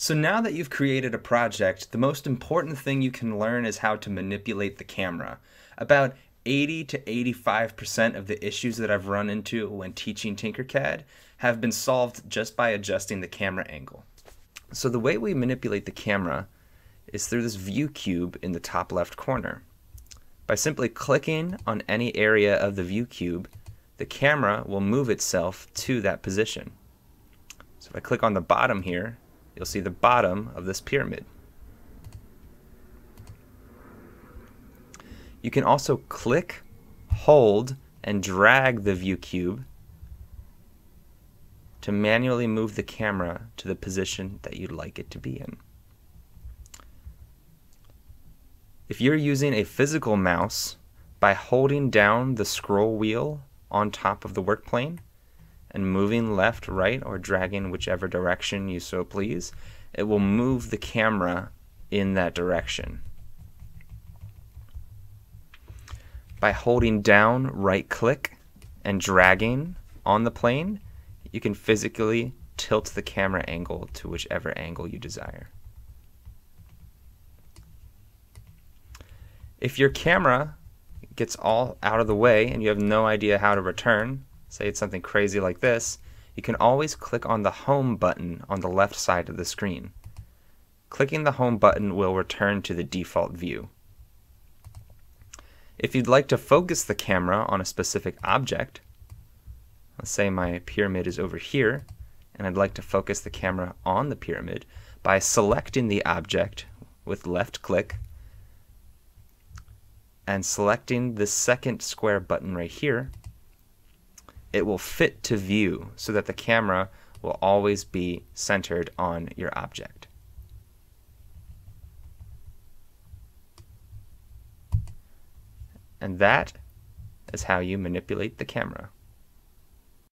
So now that you've created a project, the most important thing you can learn is how to manipulate the camera. About 80 to 85% of the issues that I've run into when teaching Tinkercad have been solved just by adjusting the camera angle. So the way we manipulate the camera is through this view cube in the top left corner. By simply clicking on any area of the view cube, the camera will move itself to that position. So if I click on the bottom here, you'll see the bottom of this pyramid. You can also click, hold, and drag the view cube to manually move the camera to the position that you'd like it to be in. If you're using a physical mouse, by holding down the scroll wheel on top of the work plane, and moving left, right, or dragging whichever direction you so please, it will move the camera in that direction. By holding down right click and dragging on the plane, you can physically tilt the camera angle to whichever angle you desire. If your camera gets all out of the way and you have no idea how to return, say it's something crazy like this, you can always click on the home button on the left side of the screen. Clicking the home button will return to the default view. If you'd like to focus the camera on a specific object, let's say my pyramid is over here, and I'd like to focus the camera on the pyramid by selecting the object with left click and selecting the second square button right here, it will fit to view so that the camera will always be centered on your object. And that is how you manipulate the camera.